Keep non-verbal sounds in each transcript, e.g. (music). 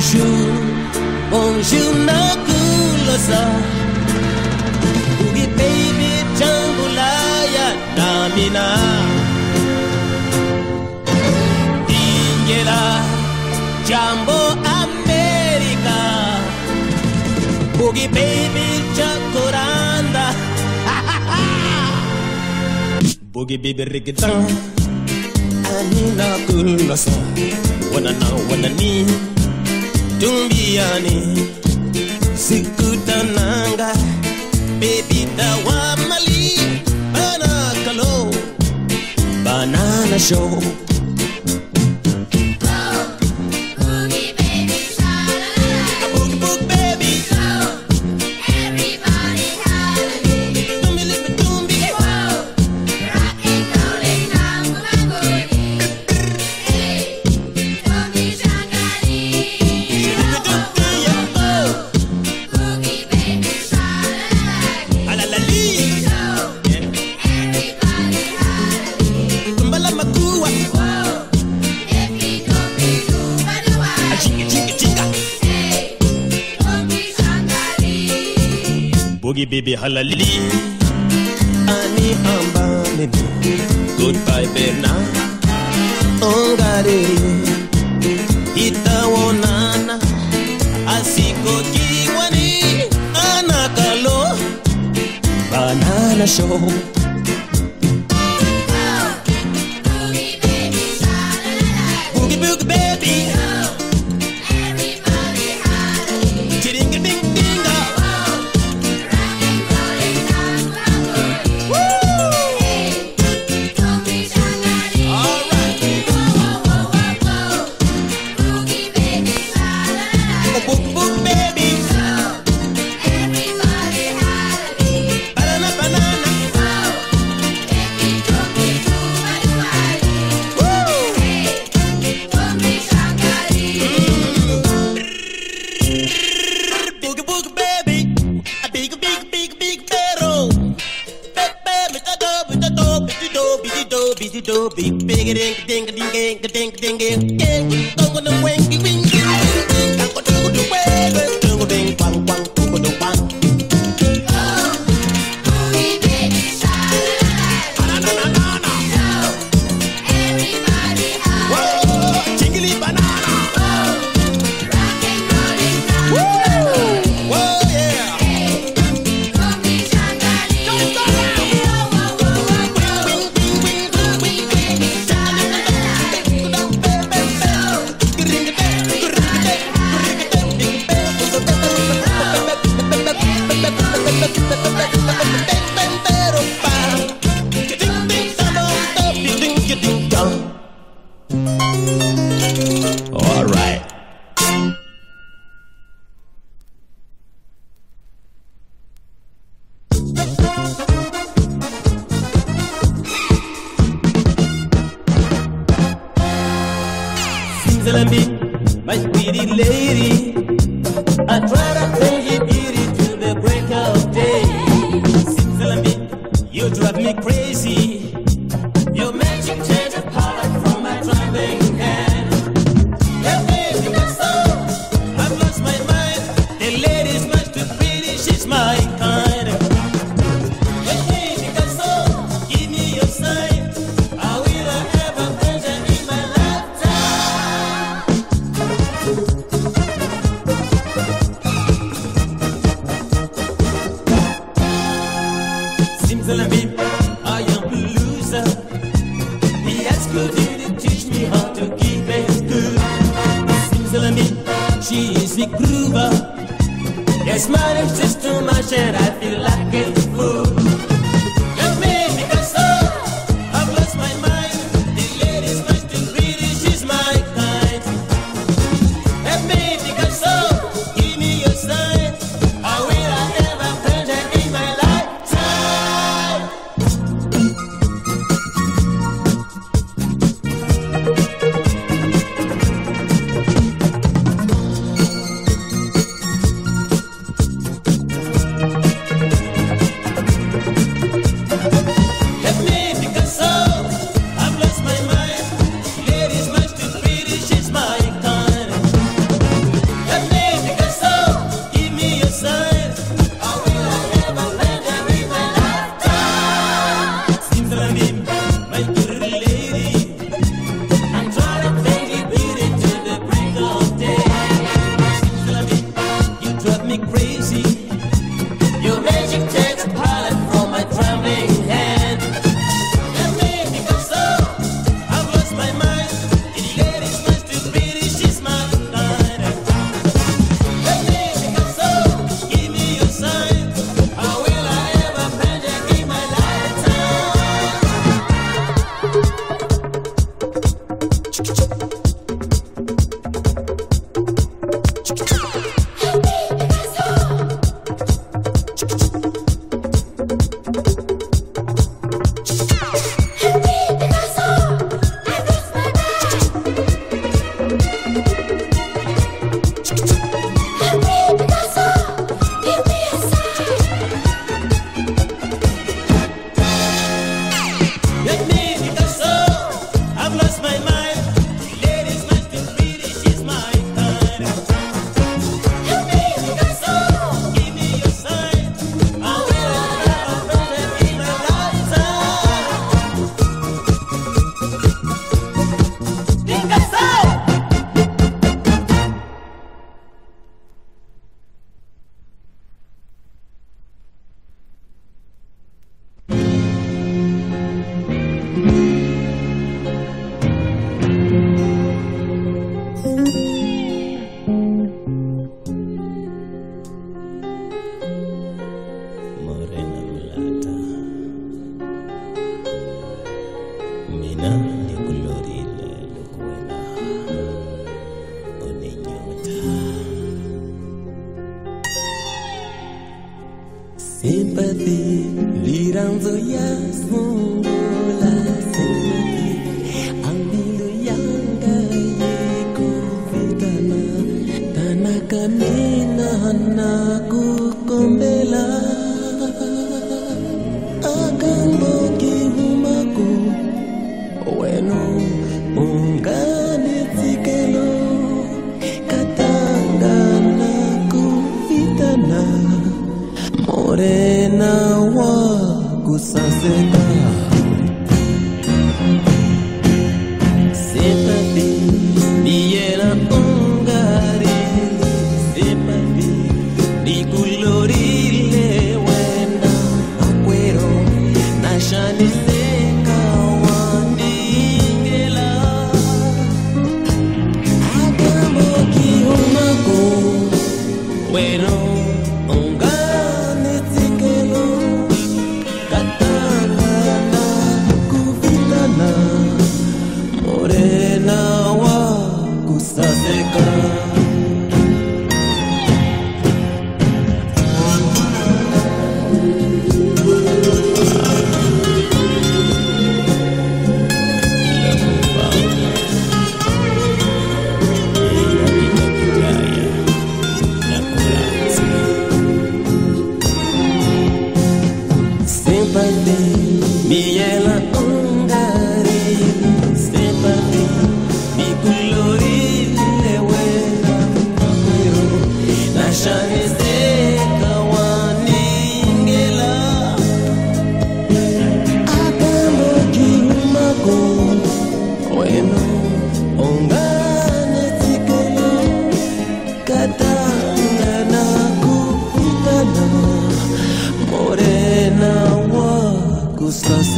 Bonjour, bonjour nakulasa. Boogie baby jambulaya namina. Ingela jambo America. Boogie baby chakoranda Boogie (laughs) baby rigitan Anina kulasa. Wanana wanani tumbiane sikutananga banana banakalo. Banana show. boogie baby halalili. Ani amba mebu. Goodbye Berna. Ongare. Itaonana. Asiko kiwani. Anakalo. Banana show. Boogie, boogie, baby. dooby, big ding ding ding ding ding ding ding ding. Mas pirilleiri, I try to tell you. I am a loser. He asked teach me how to keep it? Seems she is the groover. Yes, my name's just too much and I feel like it. sympathy, liranzo jasno. fogo sacegar.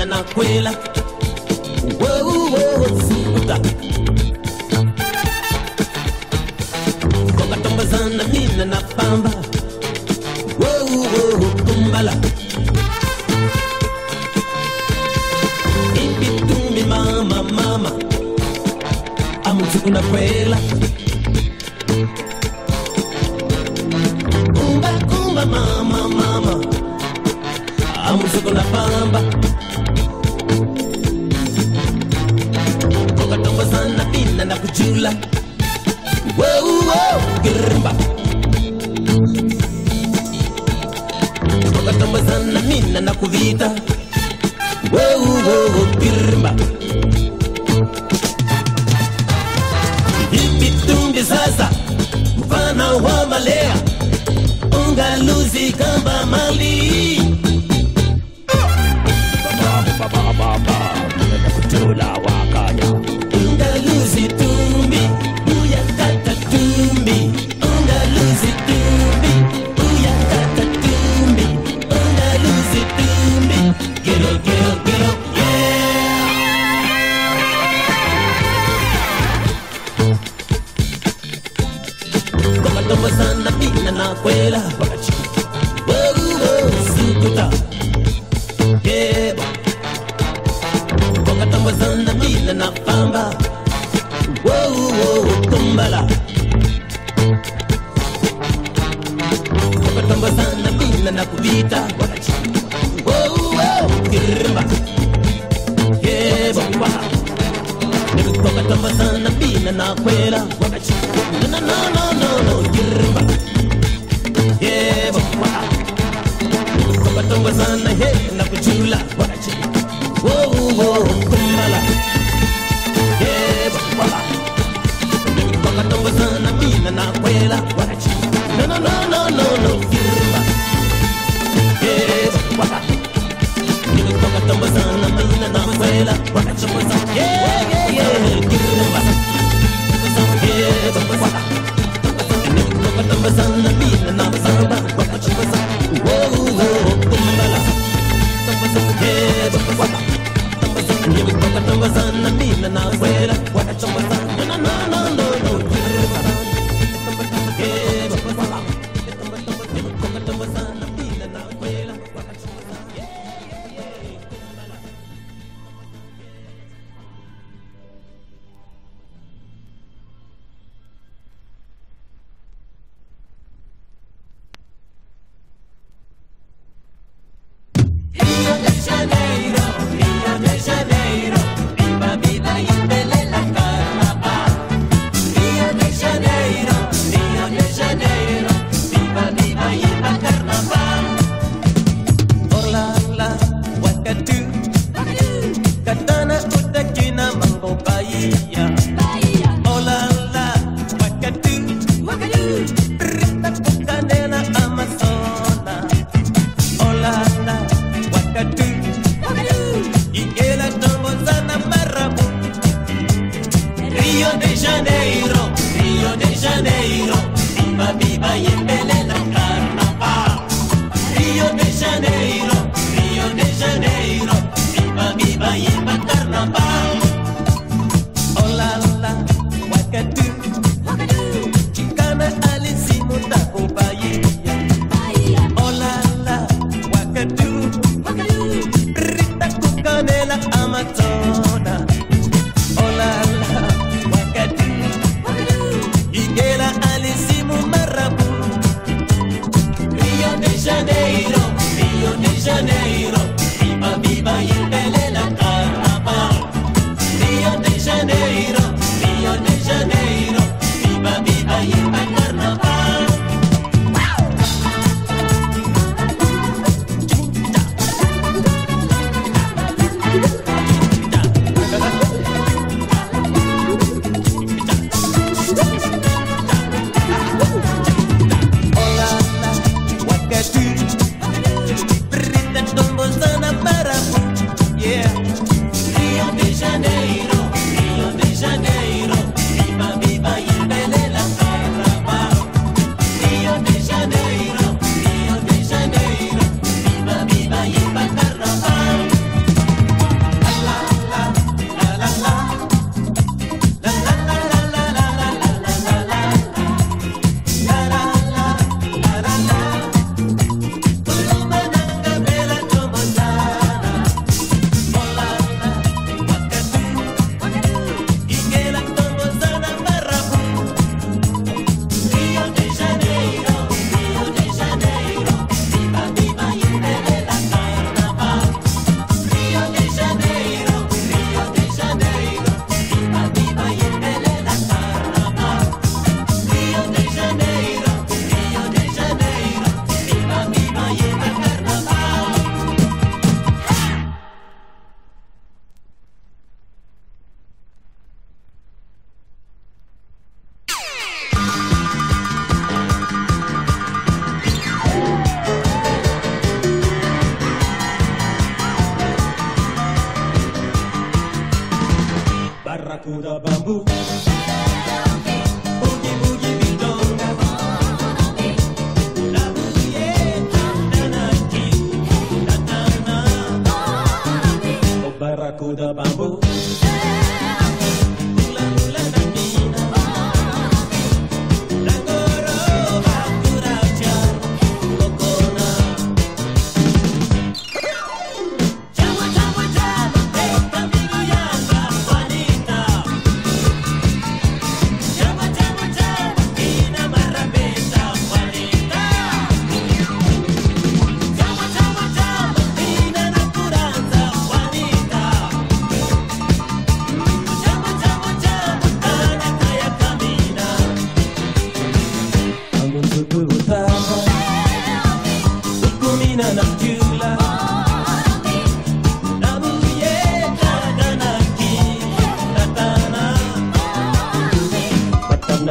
Na na kwela. Siuta kokatombazana mina na pamba. Tumbala ipitumi mama mama. Amutuku na kwela. Kumba kumba mama mama. Amutuku na pamba. jula. Wow, wow, ukatambazana mina na kuvita. Wow, wow, grimba tumbi sasa mfana wa malea. Ungaluzi kamba mali. Baba, baba, baba, baba, baba, baba, baba, baba, baba, Tambazana bina na kwera Wakachi Na na na Ramazan de Janeiro, Rio de Janeiro, viva, viva e en than a Barracuda bamboo.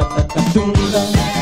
Ang pupunta